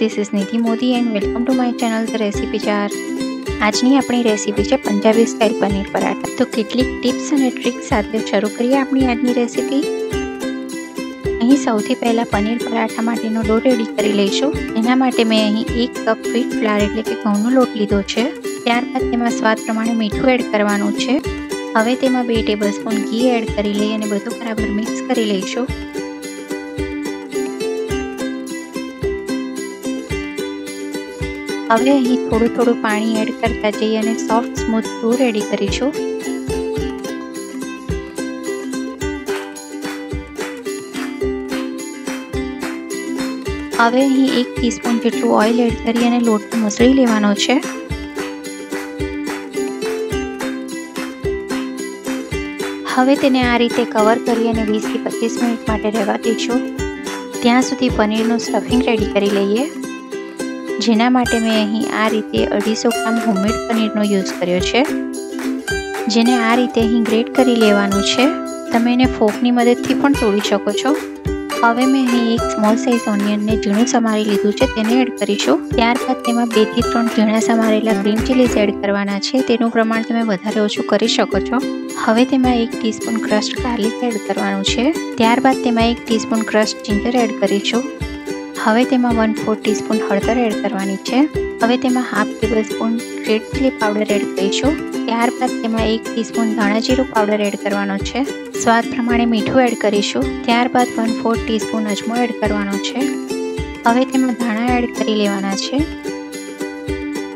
This is Nidhi Modi and welcome to my channel the recipe ચાર આજની આપણી recipe છે પંજાબી સ્ટાઇલ પનીર પરાઠા. તો કેટલીક ટિપ્સ અને ટ્રિક્સ સાથે શરૂ કરીએ આપણી આજની રેસીપી અહીં સૌથી પહેલાં પનીર પરાઠા માટેનો લોટ રેડી કરી લઈશું. એના માટે મેં અહીં એક કપ ફીટ ફ્લાર એટલે કે ઘઉંનો લોટ લીધો છે. ત્યારબાદ તેમાં સ્વાદ પ્રમાણે મીઠું એડ કરવાનું છે. હવે તેમાં બે ટેબલ સ્પૂન ઘી એડ કરી લઈ અને બધું બરાબર મિક્સ કરી લઈશું. હવે અહીં થોડું થોડું પાણી એડ કરતા જઈ અને સોફ્ટ સ્મૂથ ડો રેડી કરીશું. હવે અહીં એક ટીસ્પૂન જેટલું ઓઇલ એડ કરી અને લોટને મસળી લેવાનો છે. હવે તેને આ રીતે કવર કરી અને વીસથી પચીસ મિનિટ માટે રહેવા દઈશું. ત્યાં સુધી પનીરનું સ્ટફિંગ રેડી કરી લઈએ. જેના માટે મેં અહીં આ રીતે અઢીસો ગ્રામ હોમમેડ પનીરનો યુઝ કર્યો છે. જેને આ રીતે અહીં ગ્રેટ કરી લેવાનું છે. તમે એને ફોકની મદદથી પણ તોડી શકો છો. હવે મેં અહીં એક સ્મોલ સાઇઝ ઓનિયનને ઝીણું સમારી લીધું છે, તેને એડ કરીશું. ત્યારબાદ તેમાં બેથી ત્રણ ઝીણા સમારેલા ગ્રીન ચીલીઝ એડ કરવાના છે. તેનું પ્રમાણ તમે વધારે ઓછું કરી શકો છો. હવે તેમાં એક ટીસ્પૂન ક્રસ્ટ ગાર્લિક એડ કરવાનું છે. ત્યારબાદ તેમાં એક ટીસ્પૂન ક્રસ્ટ જિંજર એડ કરીશું. હવે તેમાં વન ફોર ટીસ્પૂન હળદર એડ કરવાની છે. હવે તેમાં half tablespoon red chilli powder add કરીશું. ત્યારબાદ તેમાં એક ટીસ્પૂન ધાણા જીરું પાવડર એડ કરવાનો છે. સ્વાદ પ્રમાણે મીઠું એડ કરીશું. ત્યારબાદ વન ફોર ટીસ્પૂન અજમો એડ કરવાનો છે. હવે તેમાં ધાણા એડ કરી લેવાના છે.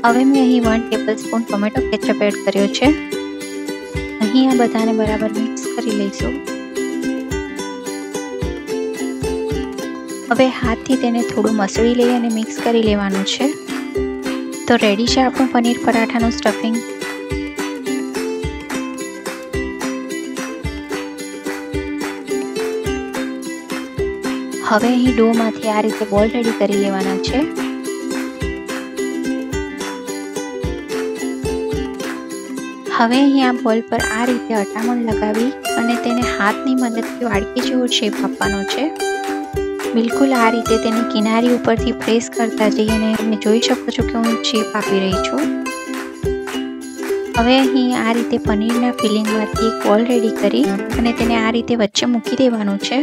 હવે મેં અહીં one tablespoon tomato ketchup add કર્યો છે. અહીં આ બધાને બરાબર મિક્સ કરી લઈશું. હવે હાથથી તેને થોડું મસળી લઈ અને મિક્સ કરી લેવાનું છે. તો રેડી છે આપણું પનીર પરાઠાનું સ્ટફિંગ હવે અહીં ડોમાંથી આ રીતે બોલ રેડી કરી લેવાના છે. હવે અહીં આ બોલ પર આ રીતે અટામણ લગાવી અને તેને હાથની મદદથી વાડકી જેવો શેપ આપવાનો છે. બિલકુલ આ રીતે તેની કિનારી ઉપરથી પ્રેસ કરતા જઈ અને તમે જોઈ શકો છો કે હું શેપ આપી રહી છું. હવે અહીં આ રીતે પનીરના ફિલિંગમાંથી એક બોલ રેડી કરી અને તેને આ રીતે વચ્ચે મૂકી દેવાનું છે.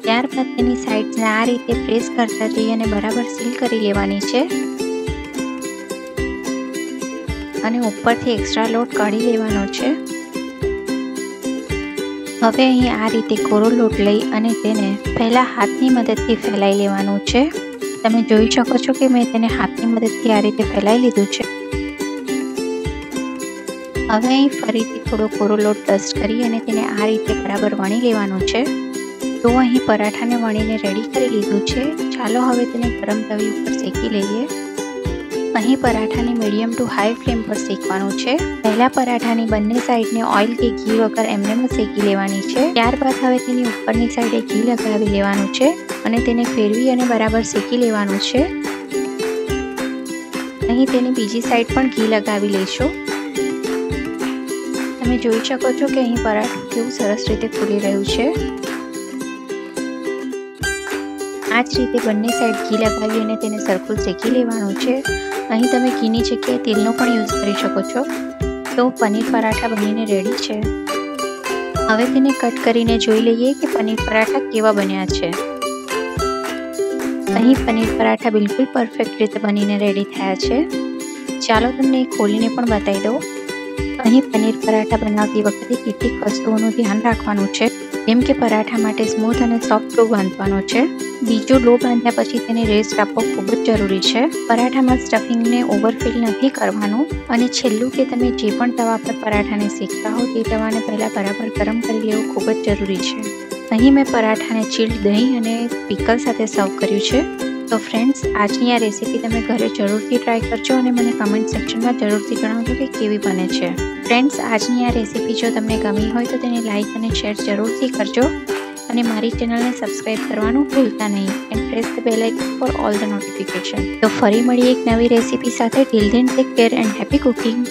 ત્યારબાદ તેની સાઈડને આ રીતે પ્રેસ કરતા જઈ અને બરાબર સીલ કરી લેવાની છે. અને ઉપરથી એક્સ્ટ્રા લોટ કાઢી લેવાનો છે. હવે અહીં આ રીતે કોરો લોટ લઈ અને તેને પહેલાં હાથની મદદથી ફેલાઈ લેવાનું છે. તમે જોઈ શકો છો કે મેં તેને હાથની મદદથી આ રીતે ફેલાઈ લીધું છે. હવે અહીં ફરીથી થોડો કોરો લોટ ડસ્ટ કરી અને તેને આ રીતે બરાબર વણી લેવાનું છે. તો અહીં પરાઠાને વણીને રેડી કરી લીધું છે. ચાલો હવે તેને ગરમ તવી ઉપર શેકી લઈએ. અહીં પરાઠાને મીડિયમ ટુ હાઈ ફ્લેમ પર શેકવાનું છે. પહેલા પરાઠાની બંને સાઈડને ઓઇલ કે ઘી વગર એમને શેકી લેવાની છે. ત્યારબાદ હવે તેની ઉપરની સાઈડે ઘી લગાવી લેવાનું છે અને તેને ફેરવી અને બરાબર શેકી લેવાનું છે. અહીં તેની બીજી સાઈડ પણ ઘી લગાવી લઈશું તમે જોઈ શકો છો કે અહીં પરાઠું કેવું સરસ રીતે ફૂલી રહ્યું છે. આ જ રીતે બંને સાઈડ ઘી લગાવી અને તેને સરખું શેકી લેવાનું છે. અહીં તમે ઘીની જગ્યાએ તેલનો પણ યુઝ કરી શકો છો. તો પનીર પરાઠા બનીને રેડી છે. હવે તેને કટ કરીને જોઈ લઈએ કે પનીર પરાઠા કેવા બન્યા છે. અહીં પનીર પરાઠા બિલકુલ પરફેક્ટ રીતે બનીને રેડી થયા છે. ચાલો તમને ખોલીને પણ બતાવી દઉં. અહીં પનીર પરાઠા બનાવતી વખતે કેટલીક વસ્તુઓનું ધ્યાન રાખવાનું છે. જેમ કે પરાઠા માટે સ્મૂથ અને સોફ્ટ ડો બાંધવાનો છે. બીજો ડો બાંધ્યા પછી તેને રેસ્ટ આપવો ખૂબ જ જરૂરી છે. પરાઠામાં સ્ટફિંગને ઓવરફિલ નથી કરવાનું અને છેલ્લું કે તમે જે પણ તવા પર પરાઠાને શેકતા હો તે તવાને પહેલાં બરાબર ગરમ કરી લેવું ખૂબ જ જરૂરી છે. અહીં મેં પરાઠાને ચીલ્ડ દહીં અને પિકલ સાથે સર્વ કર્યું છે. તો ફ્રેન્ડ્સ આજની આ રેસીપી તમે ઘરે જરૂરથી ટ્રાય કરજો અને મને કમેન્ટ સેક્શનમાં જરૂરથી જણાવજો કે કેવી બને છે. ફ્રેન્ડ્સ આજની આ રેસીપી જો તમને ગમી હોય તો તેને લાઇક અને શેર જરૂરથી કરજો. અને મારી ચેનલને સબસ્ક્રાઇબ કરવાનું ભૂલતા નહીં and press the bell icon for all the notification તો ફરી મળીએ એક નવી રેસીપી સાથે. Till then take care and happy cooking